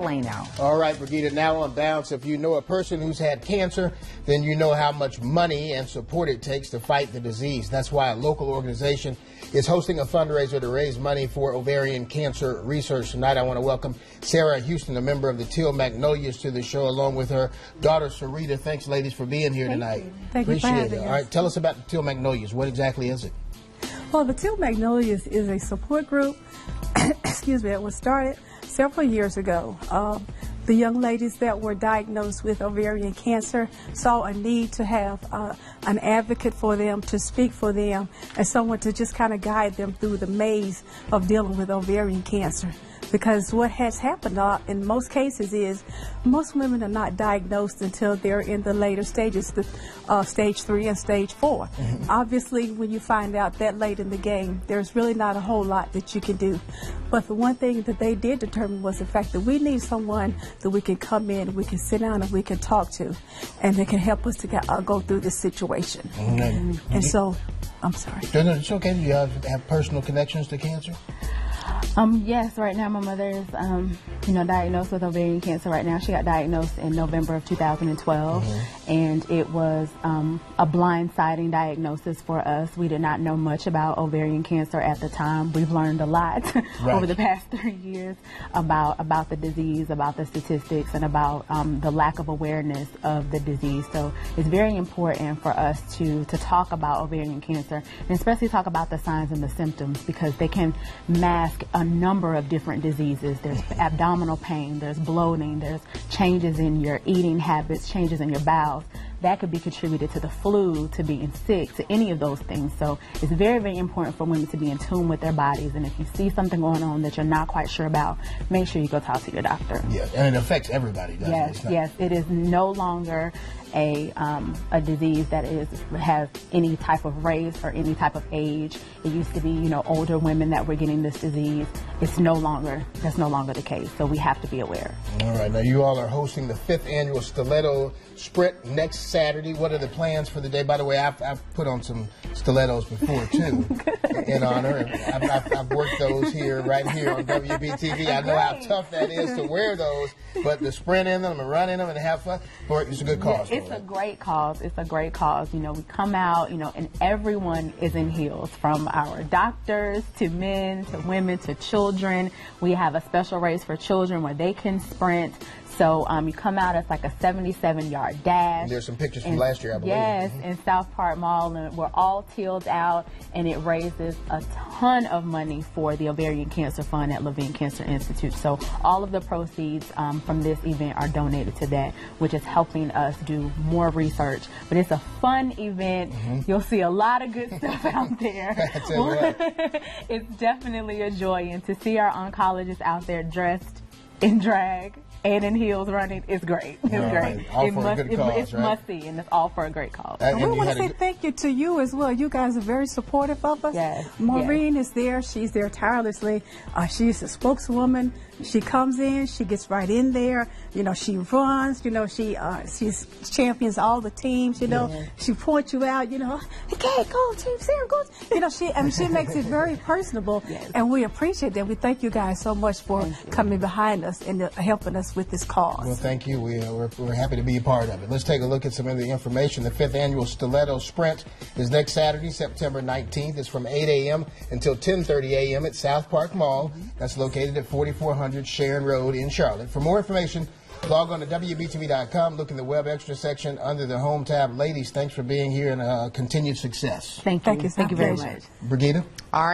now. All right, Brigida, now on bounce. If you know a person who's had cancer, then you know how much money and support it takes to fight the disease. That's why a local organization is hosting a fundraiser to raise money for ovarian cancer research. Tonight, I want to welcome Sarah Houston, a member of the Teal Magnolias, to the show, along with her daughter, Sarita. Thanks, ladies, for being here Thank tonight. You. Thank Appreciate you it. for All right, tell us about the Teal Magnolias. What exactly is it? Well, the Teal Magnolias is a support group, excuse me, that was started several years ago. Um, the young ladies that were diagnosed with ovarian cancer saw a need to have uh, an advocate for them, to speak for them, and someone to just kind of guide them through the maze of dealing with ovarian cancer because what has happened uh, in most cases is most women are not diagnosed until they're in the later stages, the uh, stage three and stage 4 mm-hmm. Obviously, when you find out that late in the game, there's really not a whole lot that you can do. But the one thing that they did determine was the fact that we need someone that we can come in, we can sit down, and we can talk to, and they can help us to get, uh, go through this situation. Mm-hmm. And so, I'm sorry. No, no, it's okay. Do you have, have personal connections to cancer? Um, yes, right now my mother is, um, you know, diagnosed with ovarian cancer right now. She got diagnosed in November of 2012, mm-hmm. and it was um, a blindsiding diagnosis for us. We did not know much about ovarian cancer at the time. We've learned a lot right. over the past three years about about the disease, about the statistics, and about um, the lack of awareness of the disease. So it's very important for us to to talk about ovarian cancer, and especially talk about the signs and the symptoms because they can mask a number of different diseases. There's abdominal pain, there's bloating, there's changes in your eating habits, changes in your bowels. That could be contributed to the flu, to being sick, to any of those things. So it's very, very important for women to be in tune with their bodies. And if you see something going on that you're not quite sure about, make sure you go talk to your doctor. Yes, and it affects everybody, doesn't yes, it? Yes, it is no longer a, um, a disease that is has any type of race or any type of age. It used to be, you know, older women that were getting this disease. It's no longer that's no longer the case. So we have to be aware. All right. Now you all are hosting the fifth annual Stiletto Sprint next Saturday. What are the plans for the day? By the way, I've, I've put on some stilettos before too, in honor. I've, I've, I've, worked those here, right here on WBTV. I know how tough that is to wear those, but the sprint in them and run in them and have fun, it's a good cause. Yeah, it's a great cause. It's a great cause. You know, we come out, you know, and everyone is in heels, from our doctors to men to women to children. We have a special race for children where they can sprint. So um, you come out, it's like a 77 yard dash. And there's some pictures from last year, I believe. Yes, mm-hmm. in South Park Mall, and we're all tealed out, and it raises a ton of money for the Ovarian Cancer Fund at Levine Cancer Institute. So all of the proceeds um, from this event are donated to that, which is helping us do more research. But it's a fun event. Mm-hmm. You'll see a lot of good stuff out there. it's definitely a joy, and to see our oncologists out there dressed in drag and in heels running is great. It's all great. Right. All it for must, a good cause, It's right? must see, and it's all for a great cause. And, and we want to say thank you to you as well. You guys are very supportive of us. Yes. Maureen yes. is there. She's there tirelessly. Uh, she's a spokeswoman. She comes in. She gets right in there. You know, she runs. You know, she uh, she champions all the teams. You know, yeah. she points you out. You know, okay, go team Sarah, go. You know, she I mean, she makes it very personable, yes. and we appreciate that. We thank you guys so much for coming behind us and helping helping us with this cause. Well, thank you. We, uh, we're, we're happy to be a part of it. Let's take a look at some of the information. The fifth annual Stiletto Sprint is next Saturday, September 19th. It's from 8 a.m. until 10:30 a.m. at South Park Mall. That's located at 4400 Sharon Road in Charlotte. For more information, log on to WBTV.com, look in the web extra section under the home tab. Ladies, thanks for being here and uh, continued success. Thank you. Thank you, thank you very much. Brigida? All right.